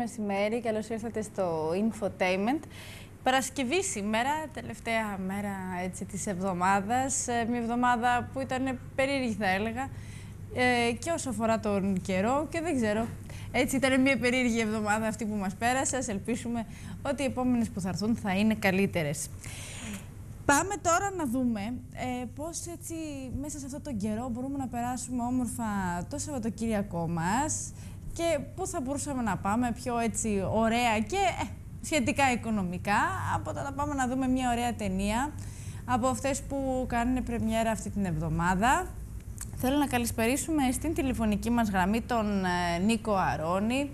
σας μεσημέρι. Καλώς ήρθατε στο Infotainment. Παρασκευή σήμερα, τελευταία μέρα έτσι, της εβδομάδας. Ε, μια εβδομάδα που ήταν περίεργη θα έλεγα. Ε, και όσο αφορά τον καιρό και δεν ξέρω. Έτσι ήταν μια περίεργη εβδομάδα αυτή που μας πέρασε. Ας ελπίσουμε ότι οι επόμενες που θα έρθουν θα είναι καλύτερες. Πάμε τώρα να δούμε ε, πώς έτσι μέσα σε αυτόν τον καιρό μπορούμε να περάσουμε όμορφα το Σαββατοκύριακό μας και πού θα μπορούσαμε να πάμε πιο έτσι ωραία και ε, σχετικά οικονομικά από το να πάμε να δούμε μια ωραία ταινία από αυτές που κάνουν πρεμιέρα αυτή την εβδομάδα. Θέλω να καλησπερίσουμε στην τηλεφωνική μας γραμμή τον ε, Νίκο Αρώνη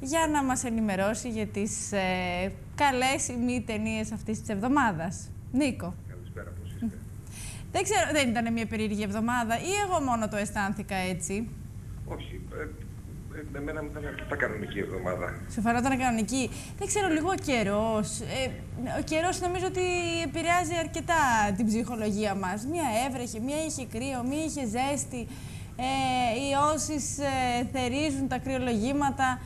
για να μας ενημερώσει για τις ε, καλές ή μη ταινίες αυτής της εβδομάδας. Νίκο. Καλησπέρα, πώς είστε; Δεν ξέρω, δεν ήταν μια περίεργη εβδομάδα ή εγώ μόνο το αισθάνθηκα έτσι; Όχι, ε, ε, εμένα μου ήταν αρκετά κανονική εβδομάδα. Σου φανόταν κανονική. Δεν ξέρω, λίγο ο καιρός. Ε, ο καιρός νομίζω ότι επηρεάζει αρκετά την ψυχολογία μας. Μία έβρεχε, μία είχε κρύο, μία είχε ζέστη. Ε, οι όσεις ε, θερίζουν τα κρυολογήματα.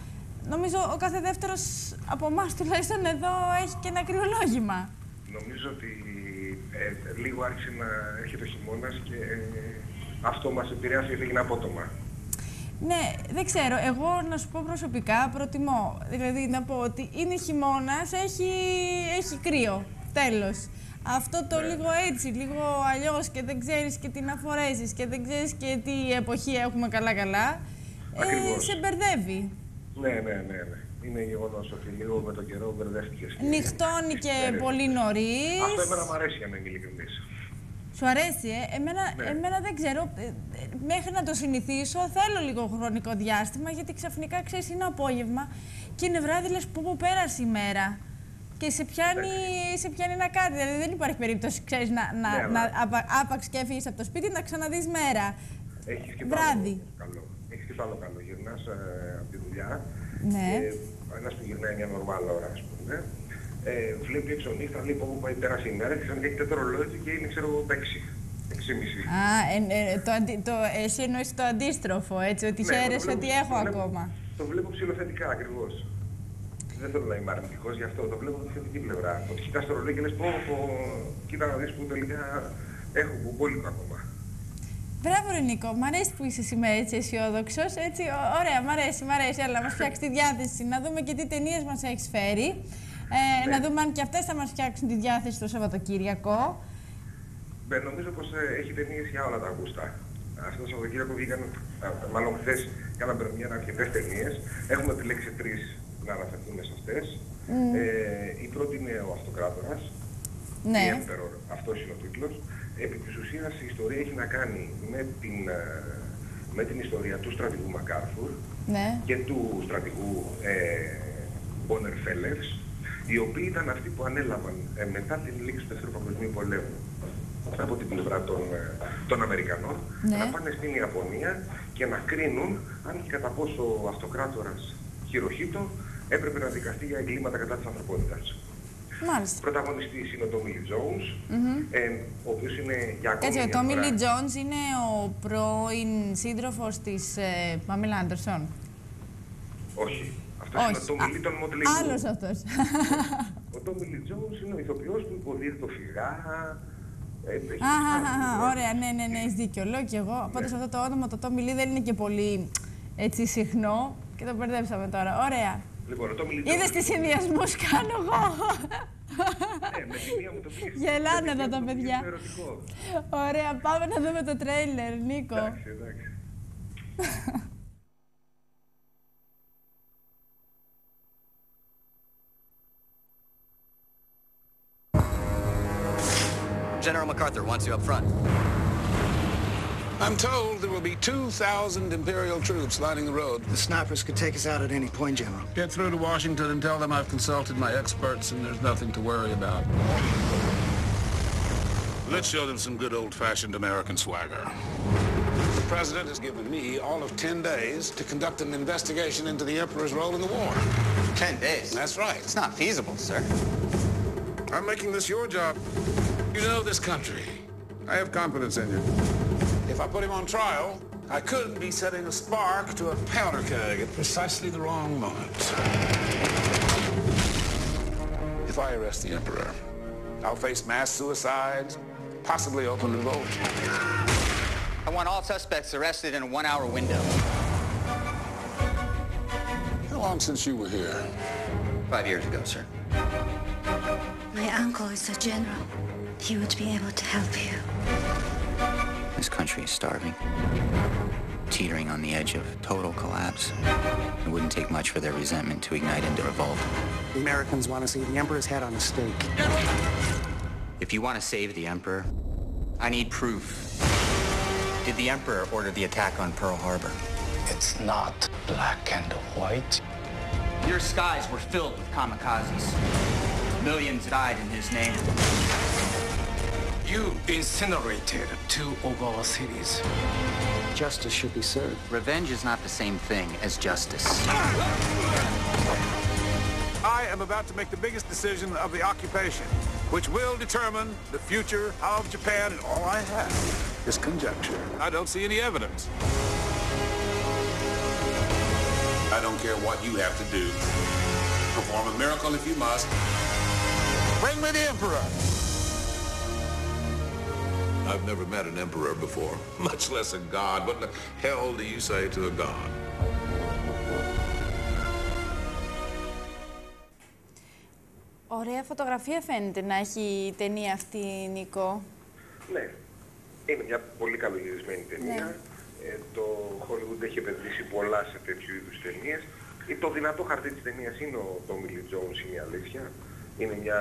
Νομίζω ο κάθε δεύτερος από εμάς τουλάχιστον εδώ έχει και ένα κρυολόγημα. Νομίζω ότι ε, λίγο άρχισε να έρχεται ο χειμώνας και ε, αυτό μας επηρεάσει γιατί έγινε απότομα. Ναι, δεν ξέρω. Εγώ να σου πω προσωπικά προτιμώ. Δηλαδή να πω ότι είναι χειμώνας, έχει, έχει κρύο. Τέλος. Αυτό το Ναι. λίγο έτσι, λίγο αλλιώς και δεν ξέρεις και τι να φορέσεις και δεν ξέρεις και τι εποχή έχουμε καλά-καλά. Ε, Ακριβώς. σε μπερδεύει. Ναι, ναι, ναι, ναι. Είναι γεγονός ότι λίγο με τον καιρό μπερδεύτηκες. Νυχτώνει και πολύ νωρίς. Αυτό εμένα μου αρέσει για να είμαι ειλικρινής. Σου αρέσει, ε; Εμένα, Ναι. εμένα δεν ξέρω. ε, ε, Μέχρι να το συνηθίσω θέλω λίγο χρονικό διάστημα γιατί ξαφνικά ξέρεις είναι απόγευμα και είναι βράδυ λες που που πέρασε η μέρα. Και σε πιάνει, σε πιάνει ένα κάτι. Δηλαδή δεν υπάρχει περίπτωση, ξέρεις, να, να, Ναι, να αλλά- απα- άπαξ και έφυγες από το σπίτι να ξαναδείς μέρα. Έχεις και το Βράδυ. άλλο καλό. Έχεις και το άλλο καλό. Γυρνάς ε, από τη δουλειά Ναι. και ένας που γυρνάει μια νορμάλ ώρα, ας πούμε, ε, βλέπει έξω νύχτα, λέει πω πάει πέρασε η μέρα και ξαφνικά έχει τέτοιο ρολόι και είναι, ξέρω εγώ, 6. 6,5. Α, ε, ε, το, αντι, το, εσύ εννοείς το αντίστροφο, έτσι, ότι Ναι, το χαίρεσαι βλέπω- ότι έχω το βλέπω- ακόμα. Το βλέπω ψηλοθετικά ακριβώς. Δεν θέλω να είμαι αρνητικός γι' αυτό. Το βλέπω από τη θετική πλευρά. Ότι κοιτάς το ρολόι και λες: Πω, πω, κοίτα να δεις που τελικά έχω μπόλικο ακόμα. Μπράβο, ρε Νίκο. Μ' αρέσει που είσαι σήμερα έτσι αισιόδοξος. Έτσι, ω- ωραία, μ' αρέσει, μ' αρέσει. Έλα, να μας φτιάξεις τη διάθεση. Να δούμε και τι ταινίες μας έχεις φέρει. Ε, Να δούμε αν και αυτές θα μας φτιάξουν τη διάθεση το Σαββατοκύριακο. Ναι, νομίζω πως έχει ταινίε για όλα τα γούστα. Αυτό το Σαββατοκύριακο βγήκαν, α, μάλλον χθες κάναμε πρεμιέρα αρκετές ταινίες. Έχουμε επιλέξει τρεις να αναφερθούμε σε αυτές. Ε, η πρώτη είναι ο Αυτοκράτορας. Ναι. The Emperor, αυτός είναι ο τίτλος. Επί της ουσίας η ιστορία έχει να κάνει με την, ε, με την ιστορία του στρατηγού Μακάρθουρ Ναι. και του στρατηγού ε, Bonner Fellows, οι οποίοι ήταν αυτοί που ανέλαβαν ε, μετά την λήξη του Δεύτερου Παγκοσμίου Πολέμου από την πλευρά των, ε, των Αμερικανών Ναι. να πάνε στην Ιαπωνία και να κρίνουν αν και κατά πόσο ο αυτοκράτορας Χειροχίτο έπρεπε να δικαστεί για εγκλήματα κατά της ανθρωπότητας. Μάλιστα. Πρωταγωνιστής είναι ο Tommy Lee Jones, ε, ο οποίος είναι για ακόμη Κάτσε, ο μια Τόμι φορά- Λι Τζόντ είναι ο πρώην σύντροφος της ε, Πάμιλα Άντερσον. Όχι. Αυτός είναι ο Tommy Lee των Motley Crue. Άλλος αυτός. Ο Tommy Lee Jones είναι ο ηθοποιός που υποδίδει το φυγά. Ε, έχει Αχ, κάνει αχ, αχ, πολλά. Ωραία, ναι, ναι, ναι, έχεις δίκιο. Λέω κι εγώ. Πάντω αυτό το όνομα, το Τόμι Λί, δεν είναι και πολύ έτσι συχνό και το μπερδέψαμε τώρα. Ωραία. Λοιπόν, ο Tommy Lee Είδες Jones- τι συνδυασμούς κάνω εγώ; Ναι, με τη μία μου το πήγες- Γελάνε με τη μία εδώ τα μου το πήγες παιδιά. στο ερωτικό. Ωραία, πάμε να δούμε το τρέιλερ, Νίκο. Εντάξει, εντάξει. MacArthur wants you up front. I'm told there will be 2,000 Imperial troops lining the road. The snipers could take us out at any point, General. Get through to Washington and tell them I've consulted my experts and there's nothing to worry about. Let's show them some good old-fashioned American swagger. The President has given me all of 10 days to conduct an investigation into the Emperor's role in the war. Ten days. That's right. It's not feasible, sir. I'm making this your job. You know this country. I have confidence in you. If I put him on trial, I couldn't be setting a spark to a powder keg at precisely the wrong moment. If I arrest the Emperor, I'll face mass suicides, possibly open revolt. I want all suspects arrested in a one-hour window. How long since you were here? Five years ago, sir. My uncle is a general. He would be able to help you. This country is starving, teetering on the edge of total collapse. It wouldn't take much for their resentment to ignite into revolt. The Americans want to see the Emperor's head on a stake. If you want to save the Emperor, I need proof. Did the Emperor order the attack on Pearl Harbor? It's not black and white. Your skies were filled with kamikazes. Millions died in his name. You incinerated two of our cities. Justice should be served. Revenge is not the same thing as justice. I am about to make the biggest decision of the occupation, which will determine the future of Japan, and all I have is conjecture. I don't see any evidence. I don't care what you have to do. Perform a miracle if you must. Bring me the Emperor. I've never met an emperor before, much less a god. What the hell do you say to a god? Ωραία φωτογραφία φαίνεται να έχει η ταινία αυτή, Νίκο. Ναι, είναι μια πολύ καλογυρισμένη ταινία. Ε, το Hollywood έχει επενδύσει πολλά σε τέτοιου είδους ταινίες. Ε, Το δυνατό χαρτί της ταινίας είναι ο Tommy Lee Jones, είναι η αλήθεια. Είναι μια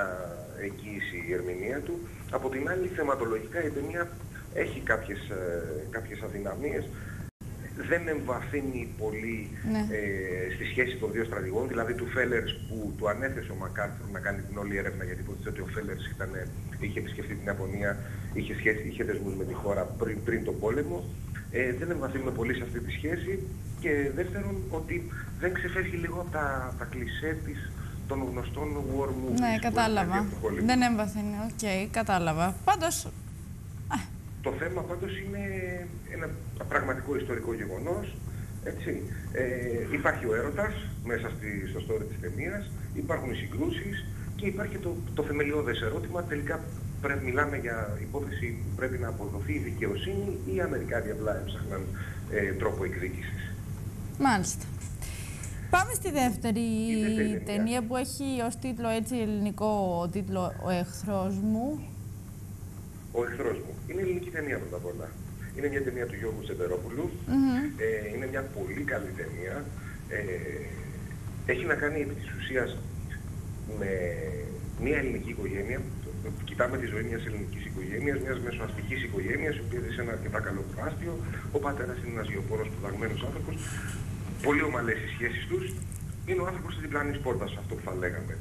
εγγύηση η ερμηνεία του. Από την άλλη, θεματολογικά η ταινία έχει κάποιες, ε, κάποιες αδυναμίες. Δεν εμβαθύνει πολύ Ναι. ε, στη σχέση των δύο στρατηγών, δηλαδή του Φέλερς που του ανέθεσε ο Μακάρθουρ να κάνει την όλη έρευνα γιατί υποτίθεται ότι ο Φέλερς ήταν, είχε επισκεφτεί την Ιαπωνία, είχε, σχέση, είχε δεσμούς με τη χώρα πριν, πριν τον πόλεμο. Ε, δεν εμβαθύνουμε πολύ σε αυτή τη σχέση και δεύτερον ότι δεν ξεφεύγει λίγο από τα, τα κλισέ της των γνωστών war movies. Ναι, που κατάλαβα. έχει από το Hollywood. Δεν έμβαθυνε. Οκ, κατάλαβα. Πάντως, Το θέμα πάντως είναι ένα πραγματικό ιστορικό γεγονός. Έτσι. Ε, υπάρχει ο έρωτας μέσα στη, στο story της ταινίας, υπάρχουν οι συγκρούσεις και υπάρχει το, το θεμελιώδες ερώτημα. Τελικά πρέπει, μιλάμε για υπόθεση που πρέπει να αποδοθεί η δικαιοσύνη ή οι Αμερικάνοι απλά έψαχναν ε, τρόπο εκδίκησης. μάλιστα. Πάμε στη δεύτερη Η δεύτερη ταινία. ταινία που έχει ως τίτλο έτσι ελληνικό τίτλο «Ο εχθρός μου». Ο εχθρός μου. Είναι ελληνική ταινία πρώτα απ' όλα. Είναι μια ταινία του Γιώργου Σεντερόπουλου. Ε, είναι μια πολύ καλή ταινία. Ε, έχει να κάνει επί της ουσίας με μια ελληνική οικογένεια. Κοιτάμε τη ζωή μιας ελληνικής οικογένειας, μιας μεσοαστικής οικογένειας, η οποία ζει σε ένα αρκετά καλό προάστιο. Ο πατέρας είναι ένας γεωπόρος σπουδαγμένος άνθρωπος. Πολύ ομαλές οι σχέσεις τους. Είναι ο άνθρωπος της διπλανής πόρτας, αυτό που θα λέγαμε.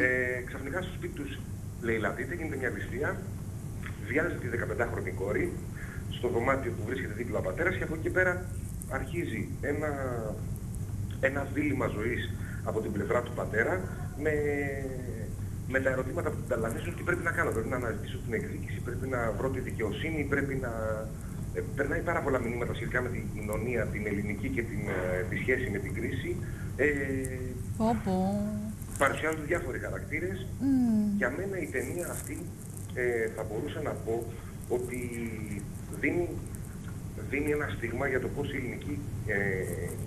Ε, ξαφνικά στο σπίτι τους λαιλατείται, γίνεται μια ληστεία βιάζει τη 15χρονη κόρη στο δωμάτιο που βρίσκεται δίπλα ο πατέρας και από εκεί και πέρα αρχίζει ένα, ένα δίλημα ζωής από την πλευρά του πατέρα με, με τα ερωτήματα που την ταλανίζουν τι πρέπει να κάνω. Πρέπει να αναζητήσω την εκδίκηση, πρέπει να βρω τη δικαιοσύνη, πρέπει να... Ε, περνάει πάρα πολλά μηνύματα σχετικά με την κοινωνία, την ελληνική και την, ε, τη σχέση με την κρίση. Ε, Πω πω. παρουσιάζονται διάφοροι χαρακτήρες. Για μένα η ταινία αυτή ε, θα μπορούσα να πω ότι δίνει, δίνει ένα στίγμα για το πώς η ελληνική ε,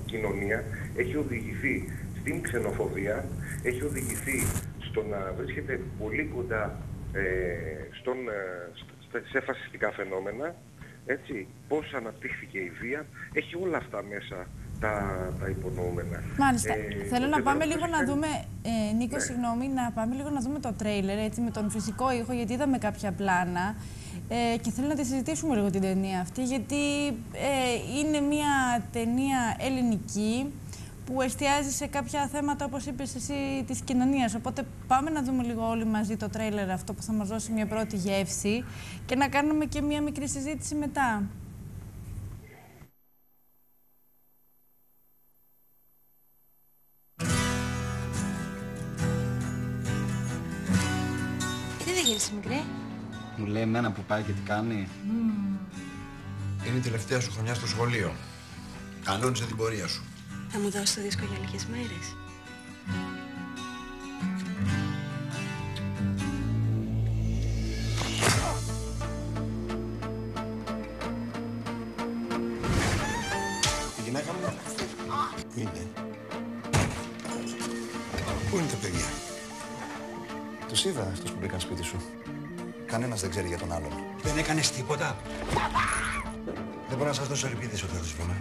κοινωνία έχει οδηγηθεί στην ξενοφοβία, έχει οδηγηθεί στο να βρίσκεται πολύ κοντά ε, στον, ε, στα, σε φασιστικά φαινόμενα, έτσι, πώς αναπτύχθηκε η βία, έχει όλα αυτά μέσα τα, τα υπονοούμενα. Μάλιστα. Ε, Θέλω ο να πάμε Σιδερόπουλος λίγο να κάνει- δούμε, ε, Νίκο, Ναι. συγγνώμη, να πάμε λίγο να δούμε το τρέιλερ, έτσι, με τον φυσικό ήχο, γιατί είδαμε κάποια πλάνα ε, και θέλω να τη συζητήσουμε λίγο την ταινία αυτή, γιατί ε, είναι μια ταινία ελληνική που εστιάζει σε κάποια θέματα, όπως είπες εσύ, της κοινωνίας. Οπότε πάμε να δούμε λίγο όλοι μαζί το τρέιλερ αυτό που θα μας δώσει μια πρώτη γεύση και να κάνουμε και μια μικρή συζήτηση μετά. Γιατί δεν γύρισε μικρή. Μου λέει εμένα που πάει και τι κάνει. Είναι η τελευταία σου χρονιά στο σχολείο. Καλώνησε την πορεία σου. Θα μου δώσει το δίσκο για λίγες μέρες. Η γυναίκα μου πού είναι. Πού είναι τα παιδιά; Τους είδα αυτούς που μπήκαν σπίτι σου. Κανένας δεν ξέρει για τον άλλον. Δεν έκανες τίποτα. Δεν μπορώ να σας δώσω ελπίδες ότι θα τους βρούμε.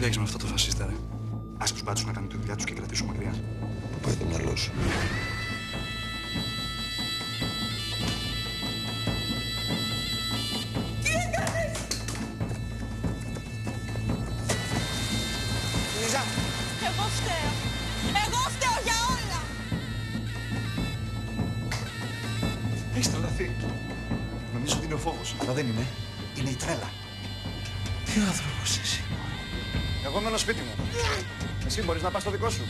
Δουλειά έχεις με αυτό το φασίστα, ρε. Άσε τους μπάτσους να κάνουν τη δουλειά τους και κρατήσου μακριά. Πού πάει το μυαλό σου; Τι έκανες! Λίζα! Εγώ φταίω. Εγώ φταίω για όλα. Έχεις τρελαθεί. Νομίζω ότι είναι ο φόβος, αλλά δεν είναι. Είναι η τρέλα. Τι άνθρωπος είσαι. Εγώ μένω σπίτι μου. Εσύ μπορείς να πας στο δικό σου.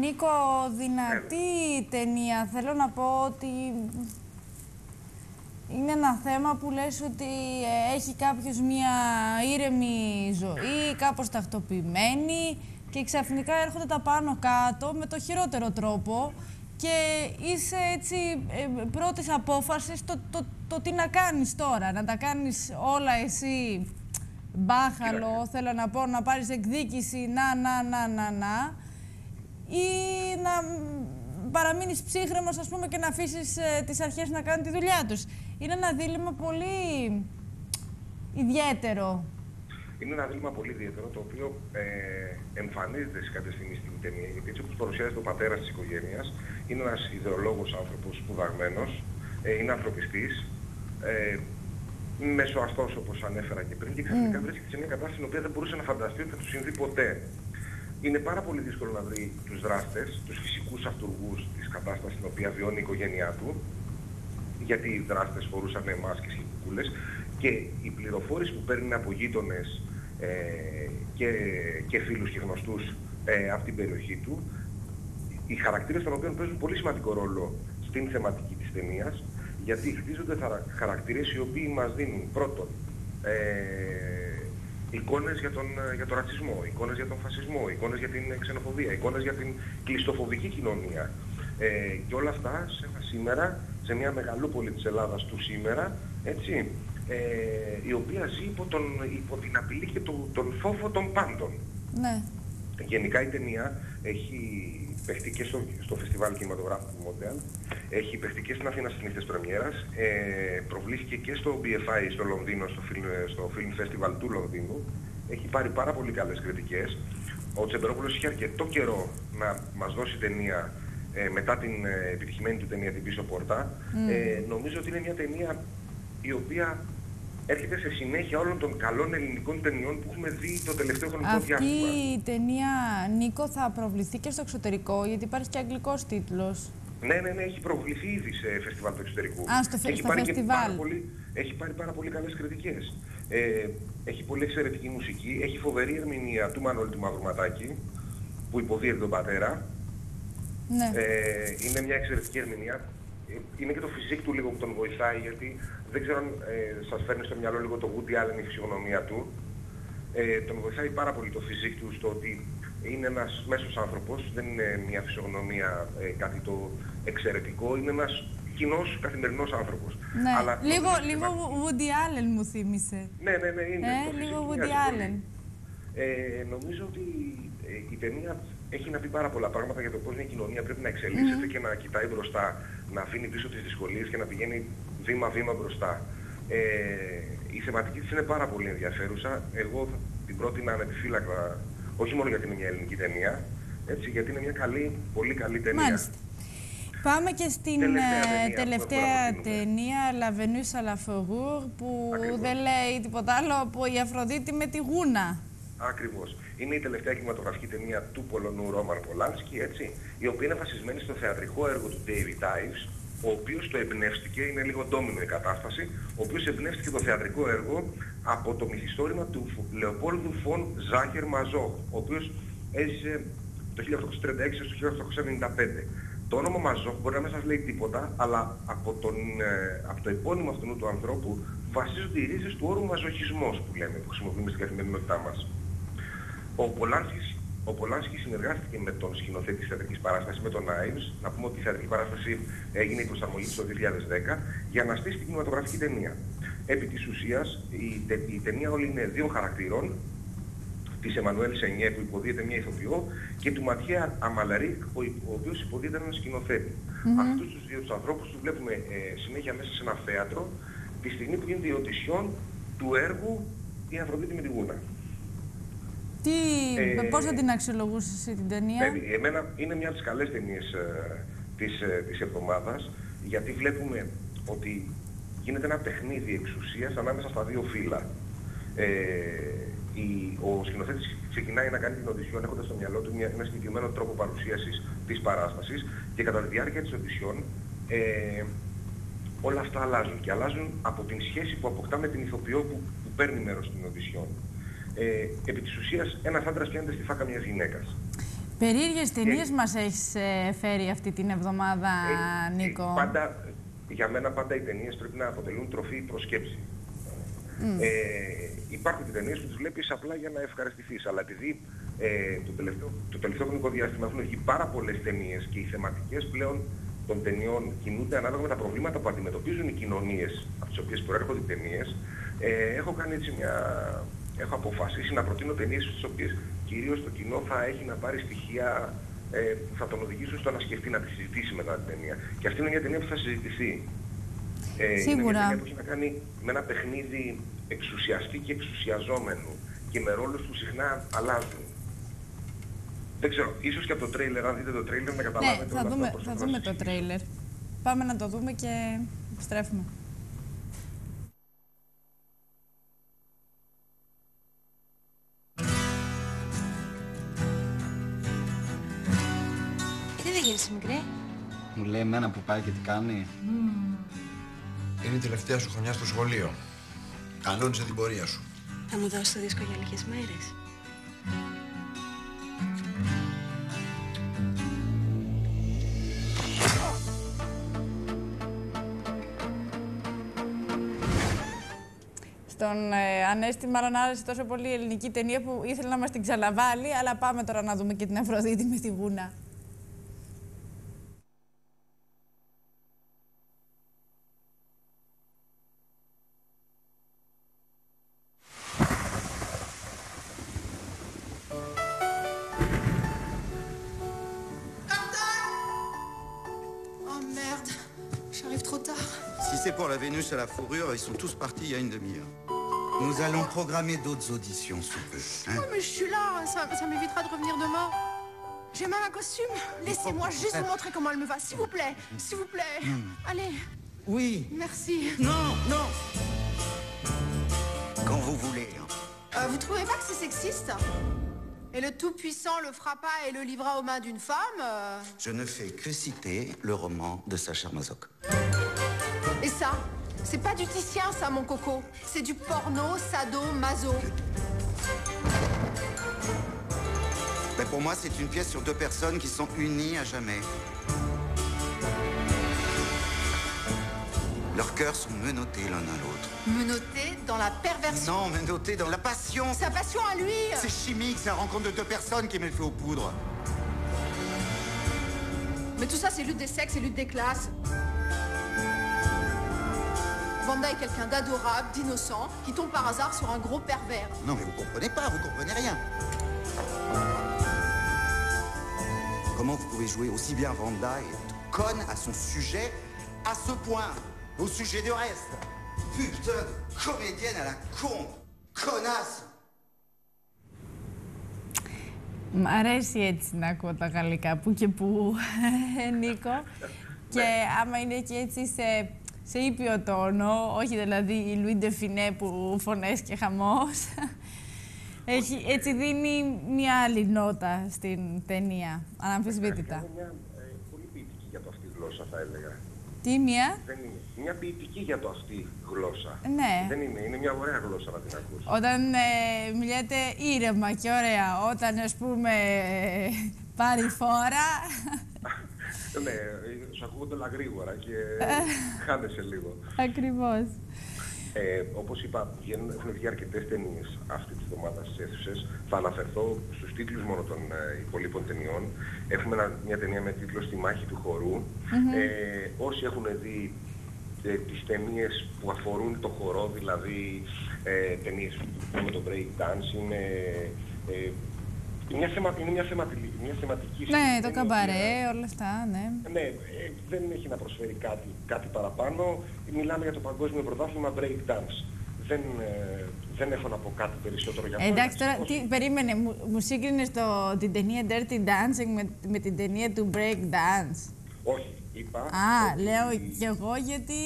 Νίκο, δυνατή ταινία. Θέλω να πω ότι είναι ένα θέμα που λες ότι ε, έχει κάποιος μία ήρεμη ζωή, κάπως τακτοποιημένη και ξαφνικά έρχονται τα πάνω κάτω με το χειρότερο τρόπο και είσαι έτσι ε, πρώτης απόφασης το, το, το, τι να κάνεις τώρα, να τα κάνεις όλα εσύ μπάχαλο, θέλω να πω, να πάρεις εκδίκηση, να, να, να, να, να ή να παραμείνεις ψύχρεμος ας πούμε και να αφήσεις ε, τις αρχές να κάνουν τη δουλειά τους. Είναι ένα δίλημα πολύ ιδιαίτερο. Είναι ένα δίλημα πολύ ιδιαίτερο το οποίο ε, εμφανίζεται σε κάποια στιγμή στην ταινία. Γιατί έτσι όπως παρουσιάζεται ο πατέρας της οικογένειας, είναι ένας ιδεολόγος άνθρωπος σπουδαγμένος, ε, είναι ανθρωπιστής, ε, μεσοαστός όπως ανέφερα και πριν και ξαφνικά Mm. βρίσκεται σε μια κατάσταση στην οποία δεν μπορούσε να φανταστεί ότι θα του συμβεί ποτέ. Είναι πάρα πολύ δύσκολο να βρει τους δράστες, τους φυσικούς αυτούργους της κατάστασης στην οποία βιώνει η οικογένειά του, γιατί οι δράστες φορούσαν μάσκες και κουκούλες και η πληροφόρηση που παίρνουν από γείτονες ε, και, και φίλους και γνωστούς ε, από την περιοχή του, οι χαρακτήρες των οποίων παίζουν πολύ σημαντικό ρόλο στην θεματική της ταινίας, γιατί χτίζονται χαρα- χαρακτήρες οι οποίοι μας δίνουν πρώτον ε, εικόνες για τον, ε, για τον ρατσισμό, εικόνες για τον φασισμό, εικόνες για την ξενοφοβία, εικόνες για την κλειστοφοβική κοινωνία. Ε, και όλα αυτά σε ένα σήμερα, σε μια μεγαλούπολη της Ελλάδας του σήμερα, έτσι, ε, η οποία ζει υπό, τον, υπό την απειλή και το- τον φόβο των πάντων. Ναι. Γενικά η ταινία έχει παιχτεί και στο, στο φεστιβάλ κινηματογράφου του Μοντέλ, έχει παιχτεί και στην Αθήνα στις νύχτες πρεμιέρας, ε, προβλήθηκε και στο BFI στο Λονδίνο, στο Film, στο Film Festival του Λονδίνου, έχει πάρει πάρα πολύ καλές κριτικές. Ο Τσεμπερόπουλος είχε αρκετό καιρό να μας δώσει ταινία ε, μετά την ε, επιτυχημένη του ταινία την πίσω πόρτα. Μμμ. Ε, νομίζω ότι είναι μια ταινία η οποία έρχεται σε συνέχεια όλων των καλών ελληνικών ταινιών που έχουμε δει το τελευταίο χρονικό Αυτή διάστημα. η ταινία, Νίκο, θα προβληθεί και στο εξωτερικό, γιατί υπάρχει και αγγλικός τίτλος. Ναι, ναι, ναι, έχει προβληθεί ήδη σε φεστιβάλ του εξωτερικού. Α, στο φε- έχει στα πάρει και φεστιβάλ. πάρα πολύ, έχει πάρει πάρα πολύ καλές κριτικές. Ε, έχει πολύ εξαιρετική μουσική, έχει φοβερή ερμηνεία του Μανώλη του Μαυροματάκη, που υποδίεται τον πατέρα. Ναι. Ε, είναι μια εξαιρετική ερμηνεία. Ε, Είναι και το φυσικ του λίγο που τον βοηθάει, γιατί δεν ξέρω αν ε, σας φέρνει στο μυαλό λίγο το Woody Allen η φυσιογνωμία του. Ε, τον βοηθάει πάρα πολύ το φυσικ του στο ότι είναι ένας μέσος άνθρωπος, δεν είναι μια φυσιογνωμία ε, κάτι το εξαιρετικό, είναι ένας κοινός καθημερινός άνθρωπος. Ναι. Αλλά λίγο νομίζω λίγο Woody Allen μου θύμισε. Ναι, ναι, ναι, είναι. Ε, το λίγο φυσικ Woody μοιάζει πολύ. Allen. Ε, νομίζω ότι ε, η ταινία έχει να πει πάρα πολλά πράγματα για το πώς μια κοινωνία πρέπει να εξελίσσεται και να κοιτάει μπροστά, να αφήνει πίσω τις δυσκολίες και να πηγαίνει βήμα-βήμα μπροστά. Ε, η θεματική της είναι πάρα πολύ ενδιαφέρουσα. Εγώ θα την πρότεινα ανεπιφύλακτα, όχι μόνο γιατί είναι μια ελληνική ταινία, έτσι, γιατί είναι μια καλή, πολύ καλή ταινία. Μάλιστα. Πάμε και στην Τελευταία ε, ταινία που τελευταία έχουμε να ταινία La Venus à la Fourrure που δεν λέει τίποτα άλλο από η Αφροδίτη με τη γούνα. Ακριβώς. Είναι η τελευταία κινηματογραφική ταινία του Πολωνού Ρόμαν Πολάνσκι, έτσι, η οποία είναι βασισμένη στο θεατρικό έργο του David Ives, ο οποίος το εμπνεύστηκε, είναι λίγο ντόμινο η κατάσταση, ο οποίος εμπνεύστηκε το θεατρικό έργο από το μυθιστόρημα του Λεοπόλδου Φων Ζάχερ Μαζόχ, ο οποίος έζησε το 1836 έως το 1895. Το όνομα Μαζόχ μπορεί να μην σας λέει τίποτα, αλλά από, τον, ε, από το επώνυμο αυτού του ανθρώπου βασίζονται οι ρίζες του όρου μαζοχισμός που λέμε, που χρησιμοποιούμε στην καθημερινότητά μας. Ο Πολάνσκης ο Πολάνσκι συνεργάστηκε με τον σκηνοθέτη της θεατρικής παράστασης, με τον Άιμς. Να πούμε ότι η θεατρική παράσταση έγινε η προσαρμογή το 2010 για να στήσει την κινηματογραφική ταινία. Επί της ουσίας, η, τε, η ταινία όλη είναι δύο χαρακτήρων, της Εμμανουέλ Σενιέ που υποδίεται μια ηθοποιό και του Ματιέ Αμαλαρίκ ο, ο οποίος υποδίεται έναν σκηνοθέτη. Mm-hmm. Αυτούς τους δύο τους ανθρώπους τους βλέπουμε ε, συνέχεια μέσα σε ένα θέατρο τη στιγμή που γίνεται η οτισιόν του έργου «Η Αφροδίτη με τη Γούνα». Τι, ε, πώς θα την αξιολογούσες την ταινία; Ε, εμένα είναι μια από τις καλές ταινίες ε, της, ε, της εβδομάδας, γιατί βλέπουμε ότι γίνεται ένα παιχνίδι εξουσίας ανάμεσα στα δύο φύλλα. Ε, η, ο σκηνοθέτης ξεκινάει να κάνει την οδησιόν έχοντας στο μυαλό του μια, ένα συγκεκριμένο τρόπο παρουσίασης της παράστασης και κατά τη διάρκεια της οδησιόν ε, όλα αυτά αλλάζουν και αλλάζουν από την σχέση που αποκτά με την ηθοποιό που, που παίρνει μέρος στην οδησιόν ε, επί της ουσίας ένας άντρας πιάνεται στη φάκα μιας γυναίκας. Περίεργες ταινίες ε, μας έχεις ε, φέρει αυτή την εβδομάδα, ε, Νίκο; Πάντα, για μένα πάντα οι ταινίες πρέπει να αποτελούν τροφή προσκέψη. Mm. Ε, υπάρχουν και ταινίες που τις βλέπεις απλά για να ευχαριστηθείς, αλλά επειδή ε, το, τελευταίο, το τελευταίο χρονικό διάστημα έχουν βγει πάρα πολλές ταινίες και οι θεματικές πλέον των ταινιών κινούνται ανάλογα με τα προβλήματα που αντιμετωπίζουν οι κοινωνίες από τις οποίες προέρχονται οι ταινίες, ε, έχω κάνει έτσι μια έχω αποφασίσει να προτείνω ταινίες στις οποίες κυρίως το κοινό θα έχει να πάρει στοιχεία ε, που θα τον οδηγήσουν στο να σκεφτεί, να τη συζητήσει μετά την ταινία. Και αυτή είναι μια ταινία που θα συζητηθεί. Ε, Σίγουρα. Είναι μια ταινία που έχει να κάνει με ένα παιχνίδι εξουσιαστή και εξουσιαζόμενου και με ρόλους που συχνά αλλάζουν. Δεν ξέρω, ίσως και από το τρέιλερ, αν δείτε το τρέιλερ να καταλάβετε ναι, θα δούμε, θα δούμε το τρέιλερ. Πάμε να το δούμε και επιστρέφουμε. Είσαι μικρή. Μου λέει εμένα που πάει και τι κάνει. Είναι η τελευταία σου χρονιά στο σχολείο. Κανόνισε την πορεία σου. Θα μου δώσεις το δίσκο για λίγες μέρες. Στον ε, Ανέστη μάλλον άρεσε τόσο πολύ η ελληνική ταινία που ήθελε να μας την ξαναβάλει, αλλά πάμε τώρα να δούμε και την Αφροδίτη με τη Γούνα. À la fourrure, ils sont tous partis il y a une demi-heure. Nous allons programmer d'autres auditions sous peu. Hein. Oh, mais je suis là, ça, m'évitera de revenir demain. J'ai mal un costume. Laissez-moi juste vous montrer comment elle me va, s'il vous plaît. S'il vous plaît. Allez. Oui. Merci. Non, non. Quand vous voulez. Hein. Euh, vous trouvez pas que c'est sexiste? Et le Tout-Puissant le frappa et le livra aux mains d'une femme euh? Je ne fais que citer le roman de Sacha Masoch. Et ça? C'est pas du Titien, ça, mon coco. C'est du porno, sado, maso. Mais pour moi, c'est une pièce sur deux personnes qui sont unies à jamais. Leurs cœurs sont menottés l'un à l'autre. Menottés dans la perversion Non, menottés dans la passion Sa passion à lui C'est chimique, c'est la rencontre de deux personnes qui met le feu aux poudres. Mais tout ça, c'est lutte des sexes et lutte des classes. Vanda est quelqu'un d'adorable, d'innocent, qui tombe par hasard sur un gros pervers. Non, mais vous comprenez pas, vous comprenez rien. Comment vous pouvez jouer aussi bien Vanda et être conne à son sujet à ce point Au sujet du reste Putain de comédienne à la con Connasse Μ' αρέσει έτσι να ακούω τα γαλλικά που και που, Νίκο. και άμα είναι και έτσι σε σε ήπιο τόνο, όχι δηλαδή η Λουί Ντεφινέ που φωνές και χαμός. Έχει, έτσι δίνει μια άλλη νότα στην ταινία, αναμφισβήτητα. Είναι μια ε, πολύ ποιητική για το αυτή γλώσσα, θα έλεγα. Τι, μία. Δεν είναι. Μια ποιητική για το αυτή γλώσσα. Ναι. Δεν είναι. Είναι μια ωραία γλώσσα να την ακούσει. Όταν ε, μιλάτε ήρεμα και ωραία, όταν ας πούμε ε, πάρει φόρα. ναι, σου ακούγονται όλα γρήγορα και χάνεσαι λίγο. Ακριβώς. Ε, όπως είπα, βγαίνουν, έχουν βγει αρκετές ταινίες αυτή τη βδομάδα στις αίθουσες. Θα αναφερθώ στους τίτλους μόνο των ε, υπολείπων ταινιών. Έχουμε ένα, μια ταινία με τίτλο «Στη μάχη του χορού». ε, όσοι έχουν δει ε, τις ταινίες που αφορούν το χορό, δηλαδή ε, ταινίες με το break dance, είναι, ε, μια, θεμα, είναι μια, θεματική, μια θεματική Ναι, το ταινία, καμπαρέ, όλα αυτά, ναι. ναι, ε, δεν έχει να προσφέρει κάτι, κάτι παραπάνω. Μιλάμε για το παγκόσμιο πρωτάθλημα break dance. Δεν, ε, δεν έχω να πω κάτι περισσότερο για αυτό. Εντάξει, τώρα τι, περίμενε, μου, μου σύγκρινες το, την ταινία Dirty Dancing με, με την ταινία του Break Dance. Όχι, είπα. Α, ότι- λέω κι εγώ γιατί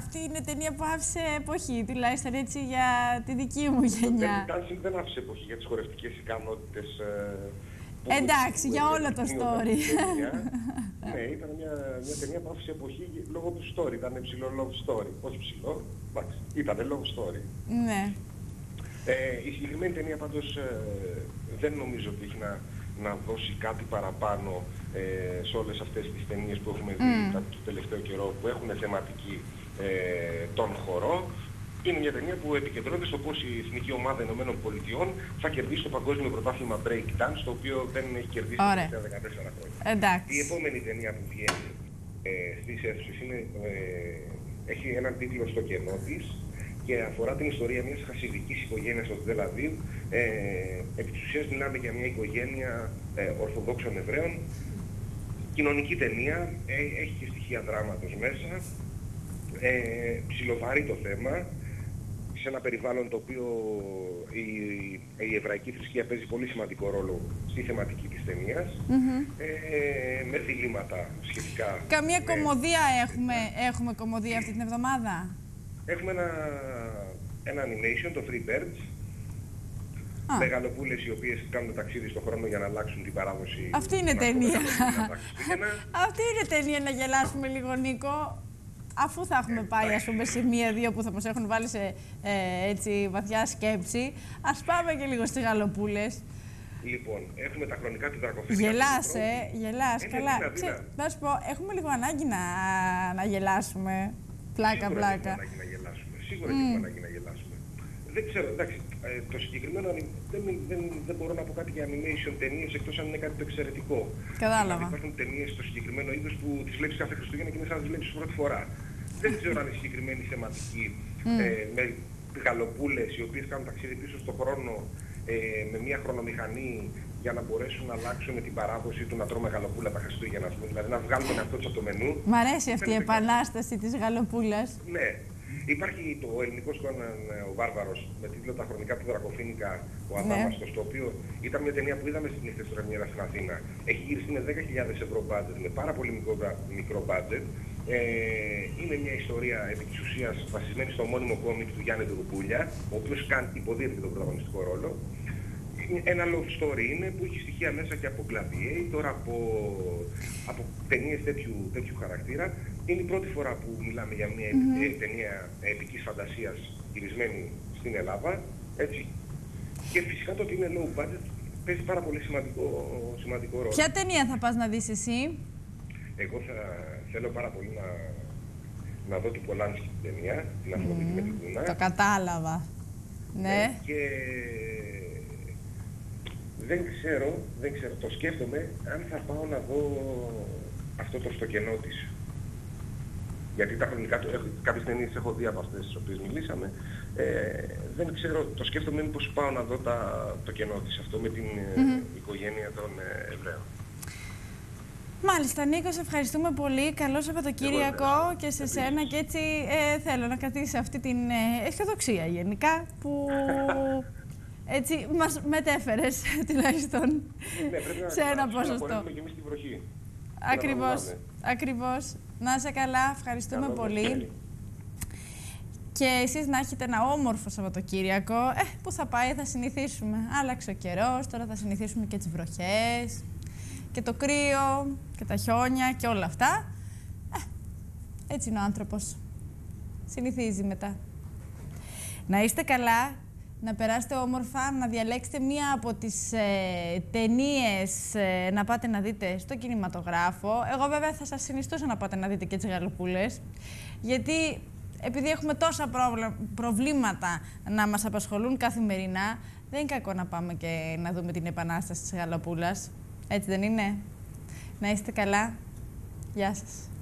αυτή είναι ταινία που άφησε εποχή, τουλάχιστον έτσι για τη δική μου γενιά. Το Dirty Dancing δεν άφησε εποχή για τις χορευτικές ικανότητες. ε, που- Εντάξει, που- για που- όλο το που- story. ταινία. ναι, ήταν μια, μια ταινία που άφησε εποχή λόγω του story. Ήταν ψηλό love story. Όχι ψηλό, εντάξει, ήταν love story. Ναι. Ε, η συγκεκριμένη ταινία πάντως ε, δεν νομίζω ότι έχει να, να δώσει κάτι παραπάνω ε, σε όλες αυτές τις ταινίες που έχουμε δει Μμ. τα, το τελευταίο καιρό που έχουν θεματική ε, τον χορό. Είναι μια ταινία που επικεντρώνεται στο πώς η Εθνική Ομάδα Ηνωμένων Πολιτειών θα κερδίσει το Παγκόσμιο Πρωτάθλημα Break Dance, το οποίο δεν έχει κερδίσει τα Ωραία. τελευταία 14 χρόνια. Εντάξει. Η επόμενη ταινία που βγαίνει ε, στις αίθουσες είναι, ε, έχει έναν τίτλο στο κενό της και αφορά την ιστορία μιας χασιδικής οικογένειας στο Τελαβίβ. Ε, επί της ουσίας μιλάμε για μια οικογένεια ε, Ορθοδόξων Εβραίων. Κοινωνική ταινία, ε, έχει και στοιχεία δράματος μέσα. Ε, ψιλοβαρεί το θέμα σε ένα περιβάλλον το οποίο η, η εβραϊκή θρησκεία παίζει πολύ σημαντικό ρόλο στη θεματική της ταινίας Μμμ. ε, με διλήμματα σχετικά. Καμία με- κομμωδία έχουμε, έχουμε κομμωδία αυτή την εβδομάδα; Έχουμε ένα, ένα animation, το Three Birds, Α. μεγαλοπούλες οι οποίες κάνουν ταξίδι στον χρόνο για να αλλάξουν την παράδοση. Αυτή είναι των ταινία. Χριστούγεννα, τα Χριστούγεννα. Αυτή είναι ταινία να γελάσουμε λίγο, Νίκο. Αφού θα έχουμε πάει, ας πούμε, σε μία-δύο που θα μας έχουν βάλει σε ε, έτσι, βαθιά σκέψη, ας πάμε και λίγο στις γαλοπούλες. Λοιπόν, έχουμε τα χρονικά του Δρακοφίλικα. Γελάς, ε, γελάς, Είναι καλά. δυνατή, Ξέ, ναι. να σου πω, έχουμε λίγο ανάγκη να, να γελάσουμε. Πλάκα, Σίγουρα πλάκα. έχουμε ανάγκη να γελάσουμε. Σίγουρα Μμ. έχουμε ανάγκη να γελάσουμε. Δεν ξέρω, εντάξει, ε, το συγκεκριμένο ανι- δεν, δεν, δεν μπορώ να πω κάτι για animation ταινίες εκτός αν είναι κάτι το εξαιρετικό. Κατάλαβα. Δηλαδή υπάρχουν ταινίες στο συγκεκριμένο είδος που τις βλέπεις κάθε Χριστούγεννα και είναι σαν να τις βλέπεις πρώτη φορά. Δεν ξέρω αν η συγκεκριμένη θεματική Μμ. ε, με γαλοπούλες οι οποίες κάνουν ταξίδι πίσω στον χρόνο ε, με μια χρονομηχανή για να μπορέσουν να αλλάξουν την παράδοση του να τρώμε γαλοπούλα τα Χριστούγεννα, ας πούμε. δηλαδή να βγάλουμε τον εαυτό τους από το μενού Μ' αρέσει αυτή η επανάσταση της γαλοπούλας. ναι. Υπάρχει το ελληνικό σκόναν ο Βάρβαρος με τίτλο Τα χρονικά του Δρακοφίνικα, ο Αδάμαστος, το οποίο ήταν μια ταινία που είδαμε στην νύχτα της πρεμιέρα στην Αθήνα. Έχει γυριστεί με 10.000 ευρώ budget, με πάρα πολύ μικρό, μικρό budget. Ε, είναι μια ιστορία επί της ουσίας βασισμένη στο μόνιμο κόμικ του Γιάννη Τουρκούλια, ο οποίος κάνει, υποδίεται τον πρωταγωνιστικό ρόλο. Ένα love story είναι που έχει στοιχεία μέσα και από Gladiator, από, από ταινίες τέτοιου, τέτοιου χαρακτήρα. Είναι η πρώτη φορά που μιλάμε για μια Μμμ. ε, ταινία επικής φαντασίας γυρισμένη στην Ελλάδα. Έτσι. Και φυσικά το ότι είναι low budget παίζει πάρα πολύ σημαντικό, σημαντικό ρόλο. Ποια ταινία θα πας να δεις εσύ; Εγώ θα θέλω πάρα πολύ να, να δω την Πολάνσκι την ταινία, την Αφροδίτη με την Κούνα. Το κατάλαβα. Ναι. Και δεν ξέρω, δεν ξέρω, το σκέφτομαι αν θα πάω να δω αυτό το στο κενό της. Γιατί τα χρονικά του, έχω, κάποιες ταινίες έχω δει από αυτές τις οποίες μιλήσαμε. Ε, δεν ξέρω, το σκέφτομαι μήπως πάω να δω τα, το κενό της αυτό με την ε, Μμμ. οικογένεια των ε, Εβραίων. Μάλιστα, Νίκος, σε ευχαριστούμε πολύ. Καλό Σαββατοκύριακο Εγώ και σε σένα. Και έτσι ε, θέλω να κρατήσει αυτή την ε, αισιοδοξία γενικά που έτσι μας μετέφερες τουλάχιστον Ναι, πρέπει να, σε ένα να ποσοστό. απορρέουμε και εμείς την βροχή. Ακριβώς, Να ακριβώς. Να είσαι καλά, ευχαριστούμε Καλό πολύ. μεσημέρι. Και εσείς να έχετε ένα όμορφο Σαββατοκύριακο, ε, που θα πάει, θα συνηθίσουμε. Άλλαξε ο καιρός, τώρα θα συνηθίσουμε και τις βροχές, και το κρύο, και τα χιόνια και όλα αυτά. Ε, Έτσι είναι ο άνθρωπος. Συνηθίζει μετά. Να είστε καλά, να περάσετε όμορφα, να διαλέξετε μία από τις ε, ταινίες ε, να πάτε να δείτε στο κινηματογράφο. Εγώ βέβαια θα σας συνιστούσα να πάτε να δείτε και τις γαλοπούλες, γιατί επειδή έχουμε τόσα προβλήματα να μας απασχολούν καθημερινά, δεν είναι κακό να πάμε και να δούμε την επανάσταση της γαλοπούλας. Έτσι δεν είναι; Να είστε καλά. Γεια σας.